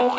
Thank